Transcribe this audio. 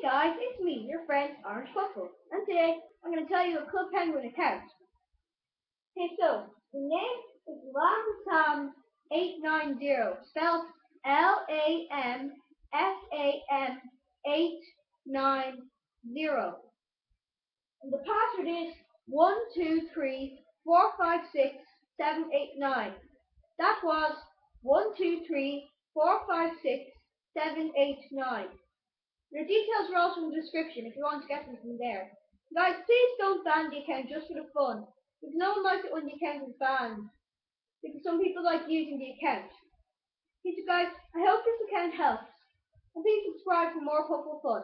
Hey guys, it's me, your friend Orange Puffle, and today I'm going to tell you a Club Penguin account. Okay, so the name is Lamsam890, spelled L-A-M-S-A-M 890. And the password is 123456 That was 123456 the details are also in the description if you want to get them from there. Guys, please don't ban the account just for the fun. Because no one likes it when the account is banned. Because some people like using the account. So guys, I hope this account helps. And please subscribe for more Puffle fun.